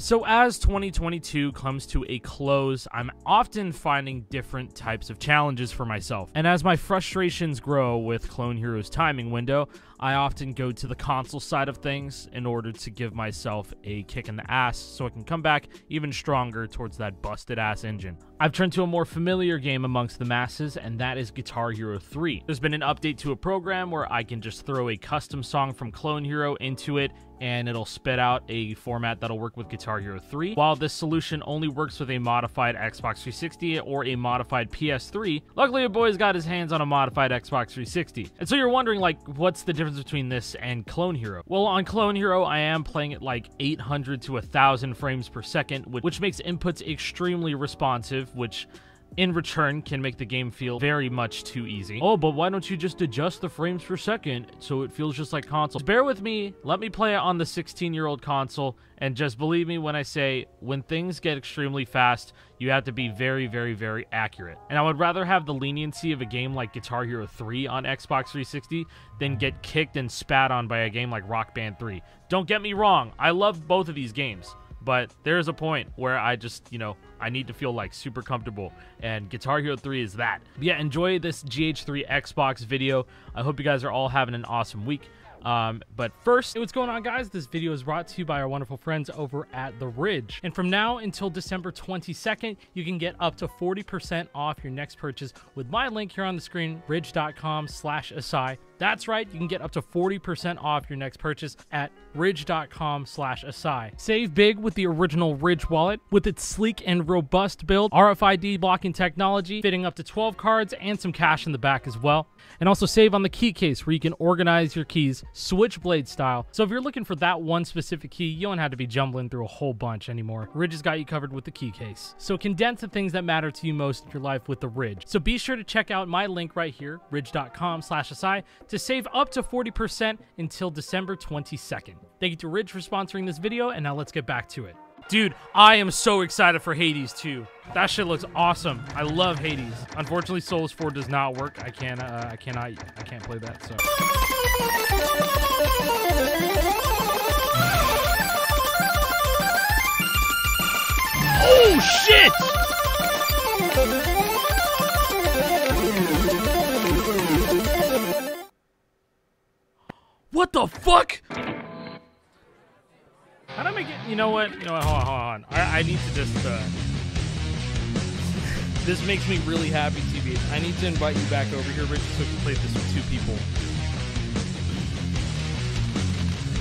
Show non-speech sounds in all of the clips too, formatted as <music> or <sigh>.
So, as 2022 comes to a close, I'm often finding different types of challenges for myself. And as my frustrations grow with Clone Hero's timing window, I often go to the console side of things in order to give myself a kick in the ass so I can come back even stronger towards that busted ass engine. I've turned to a more familiar game amongst the masses, and that is Guitar Hero 3. There's been an update to a program where I can just throw a custom song from Clone Hero into it and it'll spit out a format that'll work with Guitar Hero 3. While this solution only works with a modified Xbox 360 or a modified PS3, luckily a boy's got his hands on a modified Xbox 360. And so you're wondering, like, what's the difference between this and Clone Hero? Well, on Clone Hero, I am playing at like 800 to 1000 frames per second, which makes inputs extremely responsive, which in return can make the game feel very much too easy. Oh, but why don't you just adjust the frames per second so it feels just like console? Bear with me, let me play it on the 16 year old console, and just believe me when I say when things get extremely fast, you have to be very, very, very accurate. And I would rather have the leniency of a game like Guitar Hero 3 on Xbox 360 than get kicked and spat on by a game like Rock Band 3. Don't get me wrong, I love both of these games but there's a point where I just, you know, I need to feel like super comfortable, and Guitar Hero 3 is that. But yeah, enjoy this GH3 Xbox video. I hope you guys are all having an awesome week. Um, but first, what's going on, guys? This video is brought to you by our wonderful friends over at The Ridge. And from now until December 22nd, you can get up to 40% off your next purchase with my link here on the screen, ridge.com slash acai. That's right, you can get up to 40% off your next purchase at ridge.com slash acai. Save big with the original Ridge wallet. With its sleek and robust build, RFID blocking technology, fitting up to 12 cards, and some cash in the back as well. And also save on the key case where you can organize your keys switchblade style. So if you're looking for that one specific key, you don't have to be jumbling through a whole bunch anymore. Ridge has got you covered with the key case. So condense the things that matter to you most in your life with the Ridge. So be sure to check out my link right here, ridge.com slash acai, to save up to 40% until December 22nd. Thank you to Ridge for sponsoring this video, and now let's get back to it. Dude, I am so excited for Hades 2. That shit looks awesome. I love Hades. Unfortunately, Souls 4 does not work. I can't, uh, I cannot, I can't play that, so. Oh, shit! What the fuck? How do I make it? You know what? You know what? Hold on, hold on. I, I need to just. Uh, this makes me really happy, TV. I need to invite you back over here, Rich, so we can play this with two people.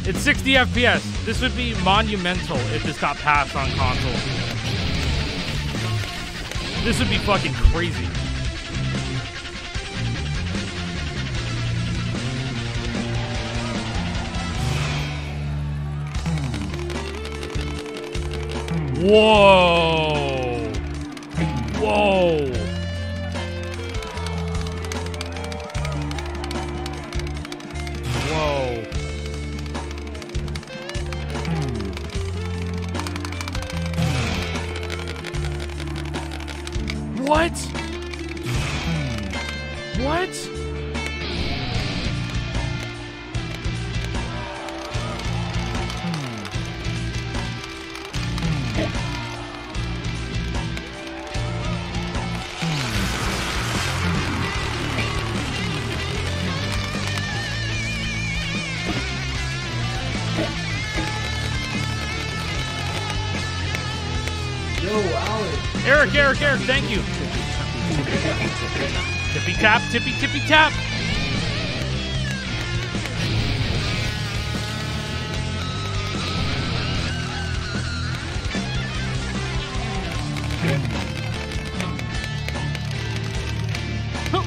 It's 60 FPS. This would be monumental if this got passed on console. This would be fucking crazy. Whoa! Whoa. Eric, Eric, Eric, thank you. Tippy tap, tippy tippy tap.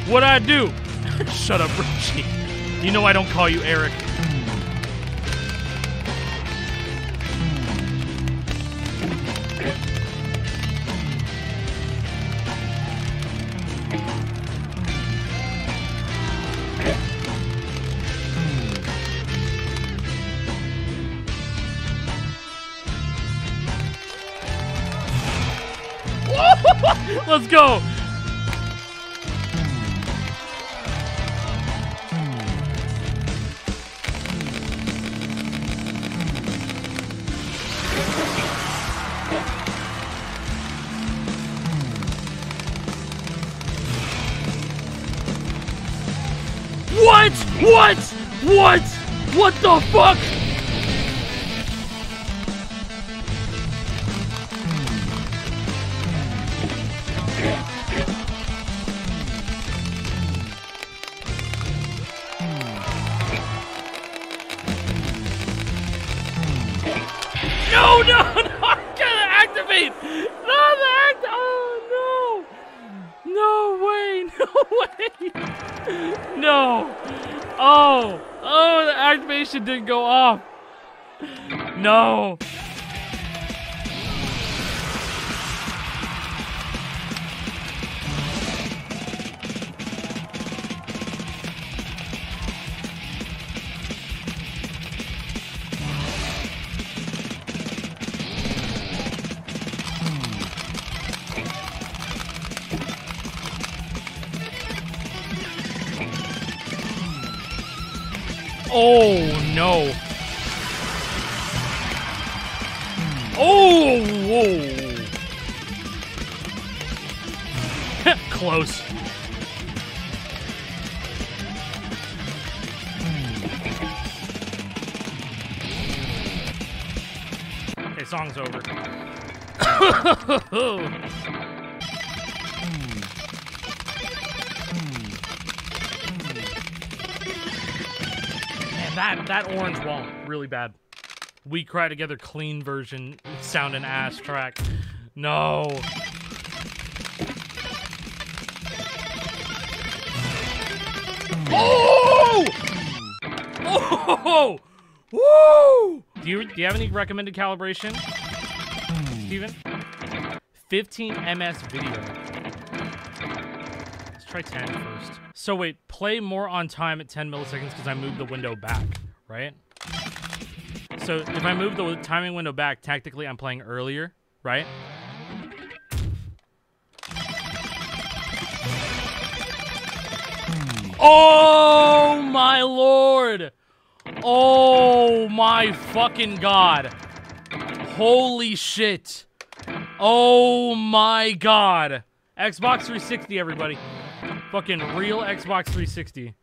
What'd I do? <laughs> Shut up, Richie. You know I don't call you Eric. Let's go. What? What? What? What the fuck? <laughs> way! No! No! Oh! Oh, the activation didn't go off! No! Oh no. Oh, whoa. Close. Okay, song's over. That that orange wall really bad. We cry together clean version sound and ass track. No. Oh! Oh! Woo! Do you do you have any recommended calibration, Steven? 15 ms video. Let's try 10 first. So wait, play more on time at 10 milliseconds because I moved the window back, right? So if I move the timing window back, tactically I'm playing earlier, right? Oh my lord! Oh my fucking god! Holy shit! Oh my god! Xbox 360, everybody. Fucking real Xbox 360.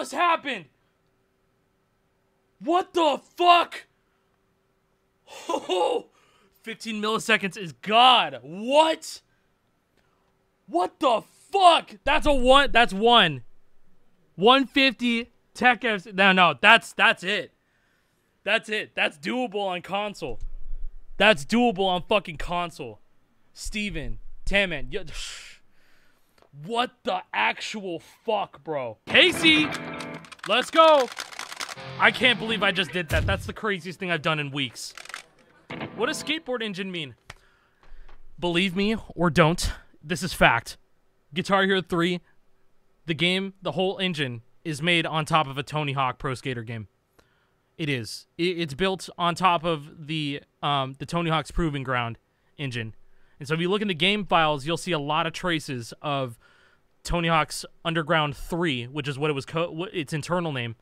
Just happened? What the fuck? Oh, 15 milliseconds is God. What? What the fuck? That's a one. That's one. 150 tech. No, no, that's that's it. That's it. That's doable on console. That's doable on fucking console. Steven, Taman, <sighs> what the actual fuck, bro? Casey, let's go. I can't believe I just did that. That's the craziest thing I've done in weeks. What does skateboard engine mean? Believe me or don't, this is fact. Guitar Hero 3, the game, the whole engine is made on top of a Tony Hawk Pro Skater game. It is. It's built on top of the um, the Tony Hawk's Proving Ground engine, and so if you look in the game files, you'll see a lot of traces of Tony Hawk's Underground 3, which is what it was co- its internal name.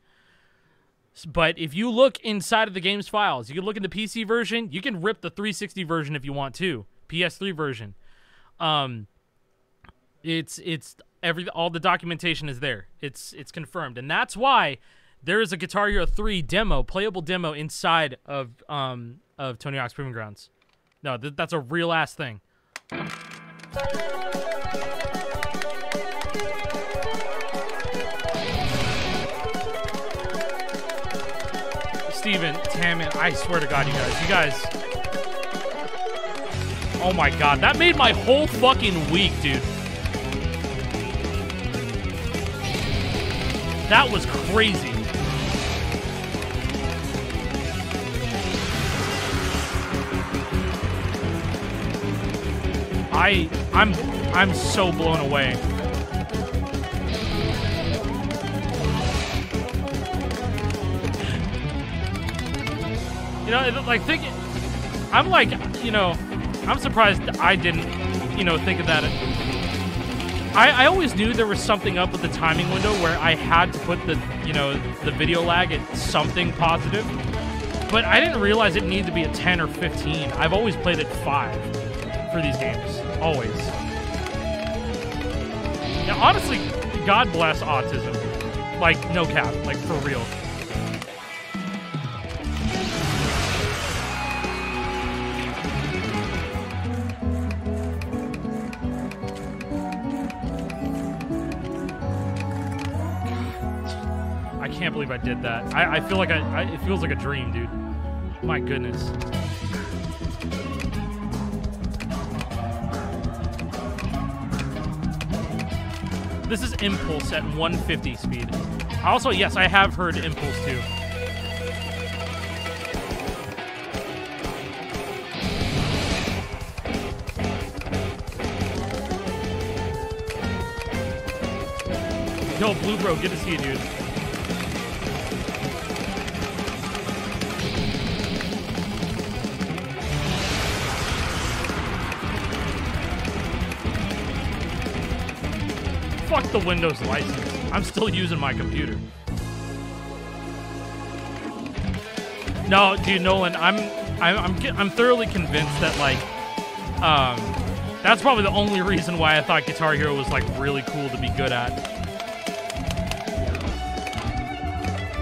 But if you look inside of the game's files, you can look in the PC version. You can rip the 360 version if you want to, PS3 version. Um, it's it's every all the documentation is there. It's it's confirmed, and that's why there is a Guitar Hero 3 demo, playable demo inside of um of Tony Hawk's Proving Grounds. No, th- that's a real ass thing. Steven, Tammin, I swear to God, you guys, you guys. Oh my God, that made my whole fucking week, dude. That was crazy. I I'm I'm so blown away. You know, like think. I'm like, you know, I'm surprised I didn't, you know, think of that. I, I always knew there was something up with the timing window where I had to put the, you know, the video lag at something positive. But I didn't realize it needed to be a 10 or 15. I've always played at 5 for these games. Always. Now, honestly, God bless autism. Like, no cap. Like, for real. I can't believe I did that. I, I feel like I, I. It feels like a dream, dude. My goodness. This is Impulse at 150 speed. Also, yes, I have heard Impulse too. Yo, Blue Bro, good to see you, dude. Fuck the Windows license. I'm still using my computer. No, dude, Nolan, I'm I'm I'm, I'm thoroughly convinced that like um that's probably the only reason why I thought Guitar Hero was like really cool to be good at.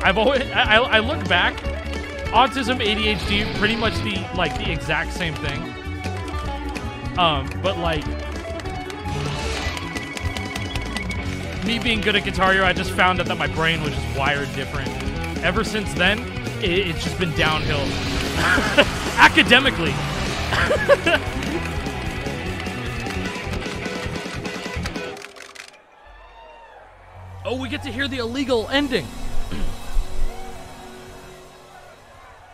I've always I, I look back, autism, ADHD, pretty much the like the exact same thing. Um, but like me being good at Guitar Hero, I just found out that my brain was just wired different. Ever since then, it, it's just been downhill. <laughs> Academically. <laughs> oh, we get to hear the illegal ending. <clears throat>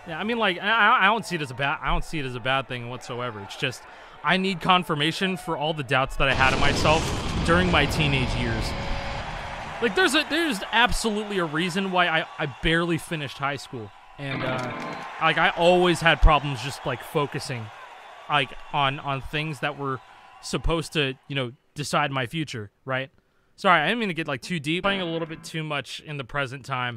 yeah, I mean, like, I, I don't see it as a bad. I don't see it as a bad thing whatsoever. It's just I need confirmation for all the doubts that I had of myself during my teenage years. Like there's a there's absolutely a reason why I, I barely finished high school. And uh like I always had problems just like focusing like on on things that were supposed to, you know, decide my future, right? Sorry, I didn't mean to get like too deep. Playing a little bit too much in the present time.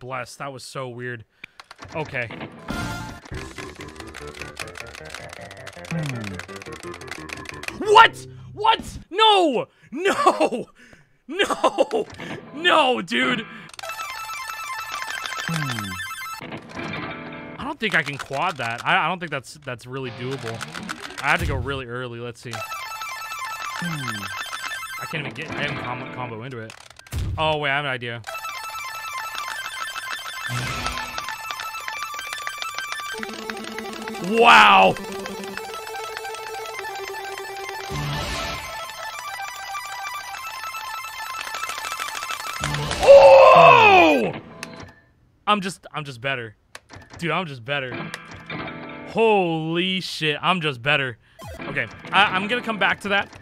Bless. That was so weird. Okay. What? What? No! No! <laughs> No! No, dude! I don't think I can quad that. I, I don't think that's that's really doable. I have to go really early. Let's see. I can't even get I haven't combo, combo into it. Oh wait, I have an idea. Wow! Oh! I'm just I'm just better. Dude, I'm just better. Holy shit, I'm just better. Okay, I, am gonna come back to that.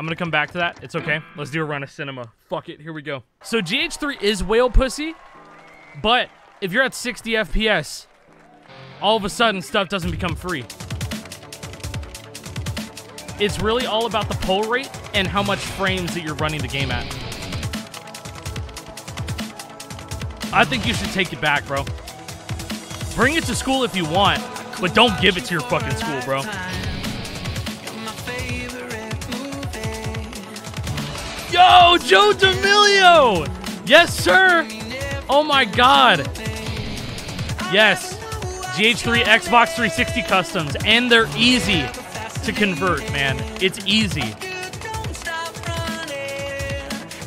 I'm gonna come back to that. It's okay. Let's do a run of cinema. Fuck it, here we go. So GH3 is whale pussy, but if you're at 60 FPS, all of a sudden stuff doesn't become free. It's really all about the pull rate and how much frames that you're running the game at. I think you should take it back, bro. Bring it to school if you want, but don't give it to your fucking school, bro. Yo, Joe D'Amelio! Yes, sir! Oh my god. Yes. GH3 Xbox 360 customs, and they're easy to convert, man. It's easy.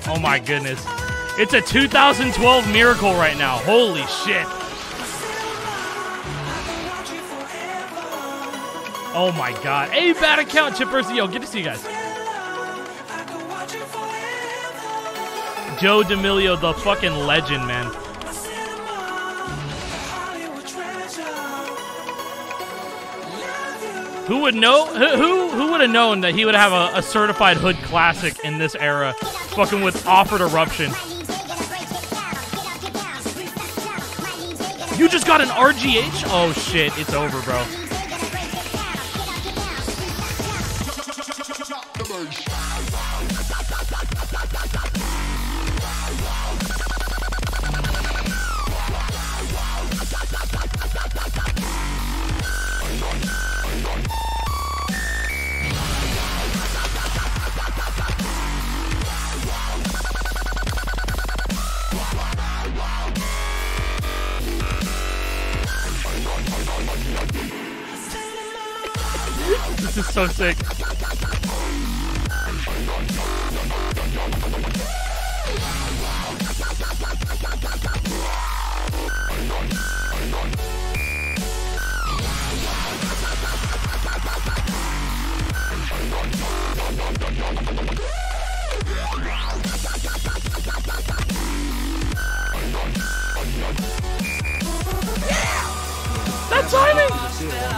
Oh my goodness. It's a 2012 miracle right now. Holy shit. Oh my god. Hey, bad account, Chippers. Yo, good to see you guys. Joe D'Amelio, the fucking legend, man. Who would know? Who who would have known that he would have a, a, certified hood classic in this era, fucking with offered eruption? You just got an RGH? Oh shit, it's over, bro. So sick.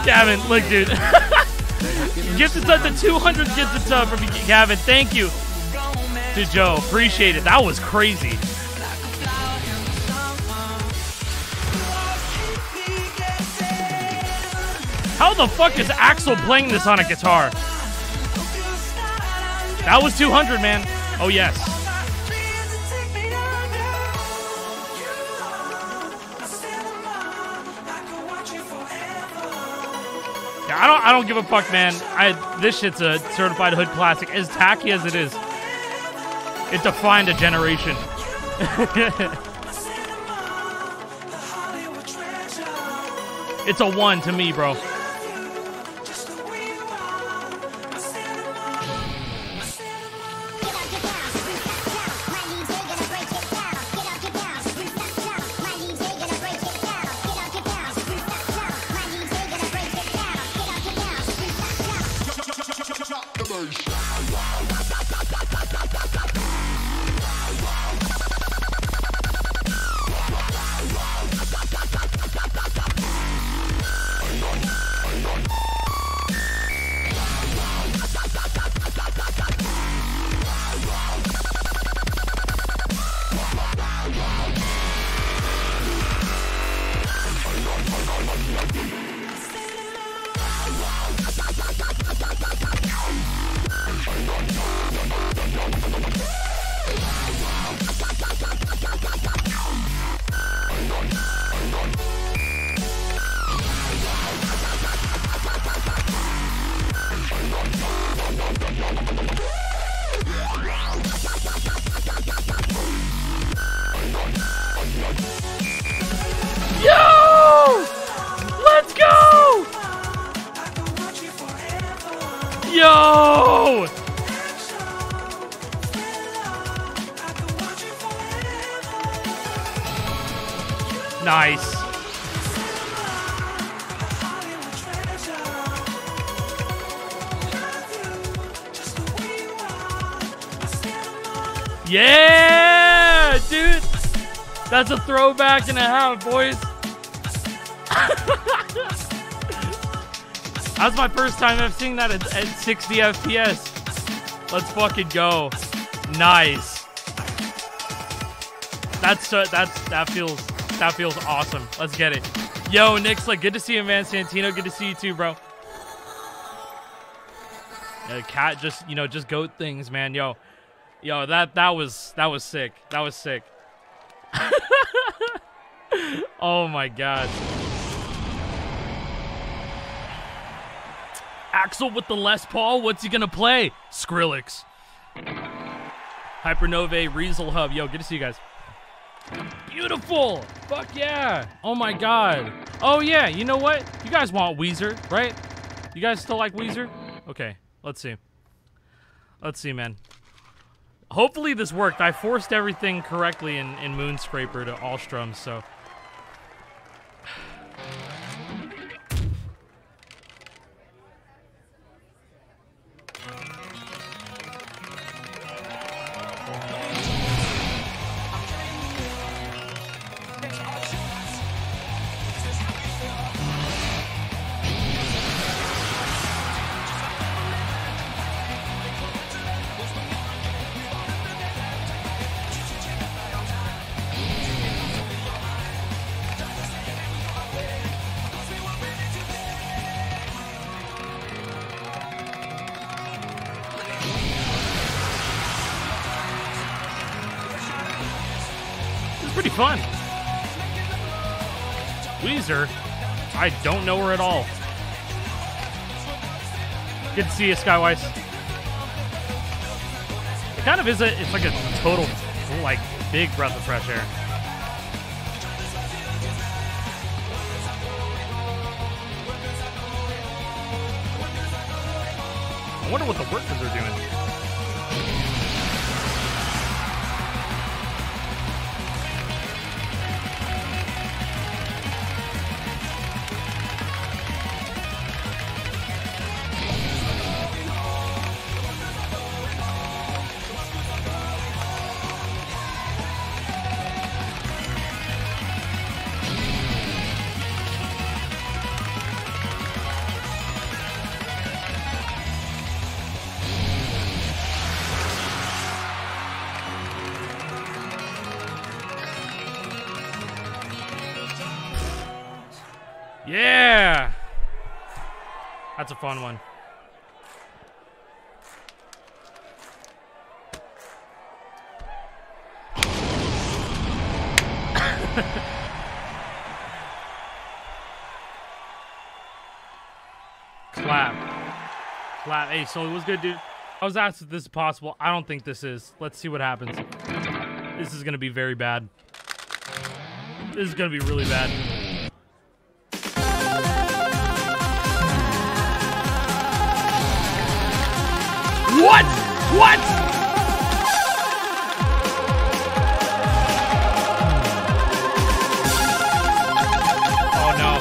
Gavin, look, dude. <laughs> Gifted sub to 200 gifted sub from Gavin. Thank you to Joe. Appreciate it. That was crazy. How the fuck is Axel playing this on a guitar? That was 200, man. Oh, yes. I don't give a fuck, man. I this shit's a certified hood classic. As tacky as it is, it defined a generation. <laughs> it's a one to me, bro. That's a throwback and a half, boys. <laughs> That's my first time I've seen that at, at 60 FPS. Let's fucking go. Nice. That's uh, that's that feels that feels awesome. Let's get it. Yo, Nixla, good to see you, man. Santino, good to see you too, bro. Uh, cat just you know just goat things, man. Yo, yo, that that was that was sick. That was sick. <laughs> oh my god. Axel with the Les Paul. What's he gonna play? Skrillex. Hypernove, Riesel Hub. Yo, good to see you guys. Beautiful! Fuck yeah! Oh my god. Oh yeah, you know what? You guys want Weezer, right? You guys still like Weezer? Okay, let's see. Let's see, man. Hopefully this worked. I forced everything correctly in, in Moonscraper to all strums, so... Her at all. Good to see you, Skywise. It kind of is a, it's like a total, like, big breath of fresh air. I wonder what the workers are doing. Yeah! That's a fun one. <laughs> Clap. Clap. Hey, so it was good, dude. I was asked if this is possible. I don't think this is. Let's see what happens. This is going to be very bad. This is going to be really bad. What? Oh no.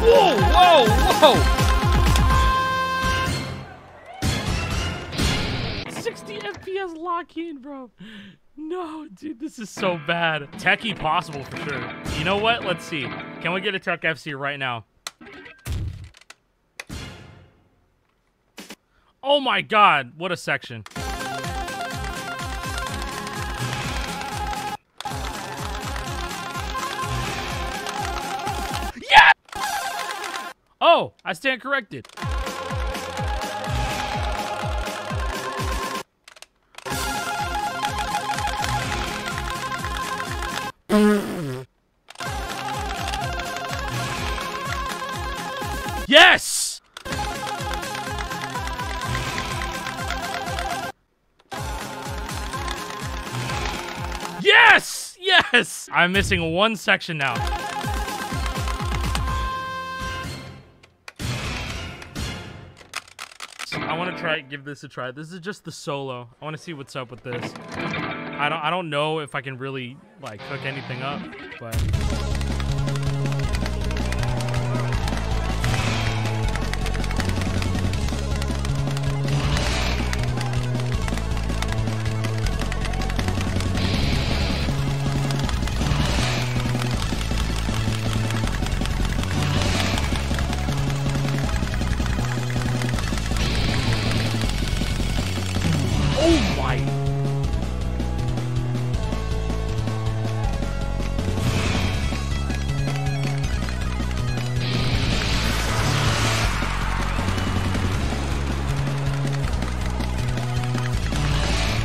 Whoa, whoa, whoa! FPS bro. No, dude, this is so bad. Techie possible for sure. You know what? Let's see. Can we get a Tech FC right now? Oh my god, what a section. Yeah! Oh, I stand corrected. Yes! I'm missing one section now. I want to try give this a try. This is just the solo. I want to see what's up with this. I don't I don't know if I can really like hook anything up, but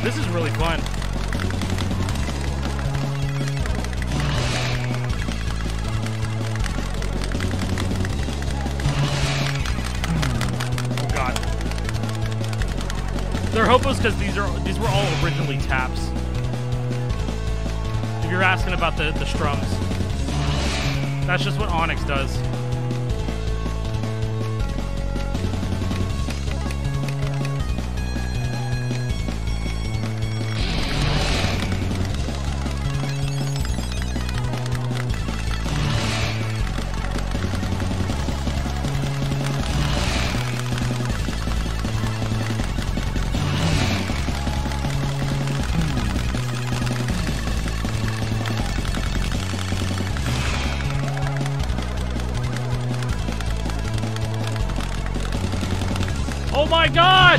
This is really fun. Oh god. They're hopeless because these are these were all originally taps. If you're asking about the, the strums. That's just what Onyx does. Oh my god!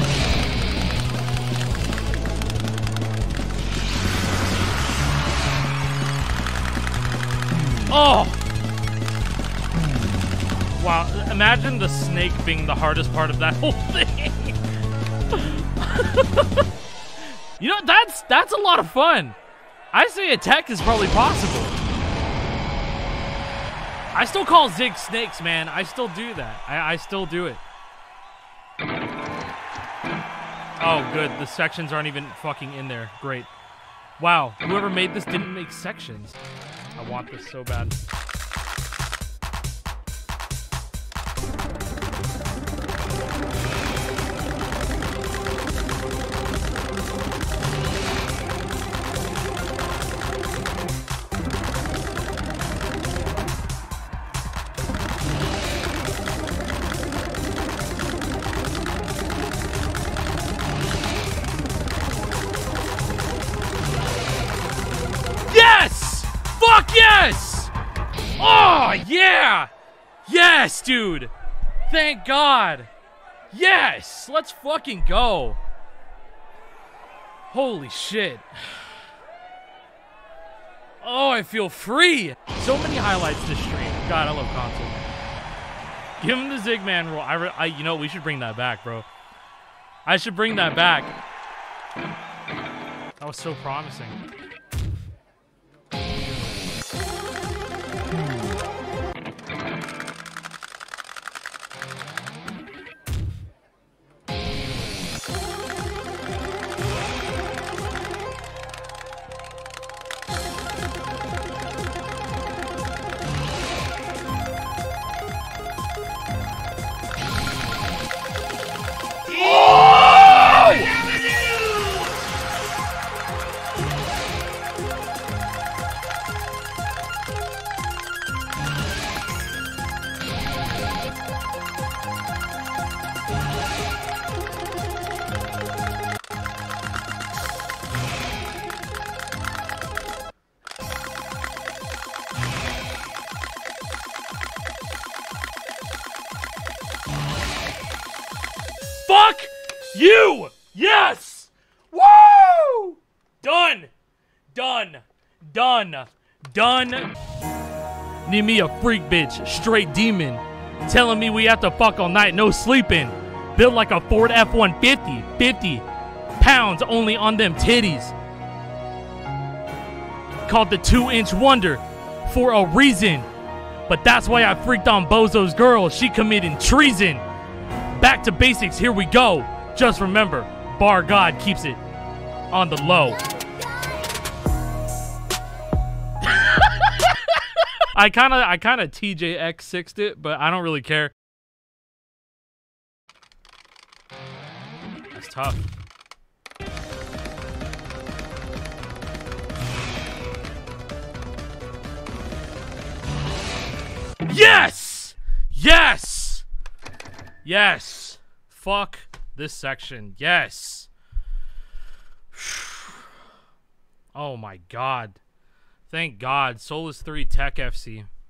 Oh! Wow, imagine the snake being the hardest part of that <laughs> whole thing. <laughs> you know, that's that's a lot of fun. I say attack is probably possible. I still call Zig snakes, man. I still do that. I, I still do it. Oh, good. The sections aren't even fucking in there. Great. Wow. Whoever made this didn't make sections. I want this so bad. Yes, dude! Thank God! Yes! Let's fucking go! Holy shit. Oh, I feel free! So many highlights this stream. God, I love console. Give him the Zigman roll. I, I, you know, we should bring that back, bro. I should bring that back. That was so promising. Me a freak bitch, straight demon. Telling me we have to fuck all night, no sleeping. Built like a Ford F 150, 50 pounds only on them titties. Called the two inch wonder for a reason. But that's why I freaked on Bozo's girl. She committed treason. Back to basics, here we go. Just remember, Bar God keeps it on the low. I kind of I kind of TJX sixed it, but I don't really care. That's tough. Yes! Yes! Yes! Fuck this section. Yes! <sighs> Oh my god. Thank God. Solus 3 Tech FC.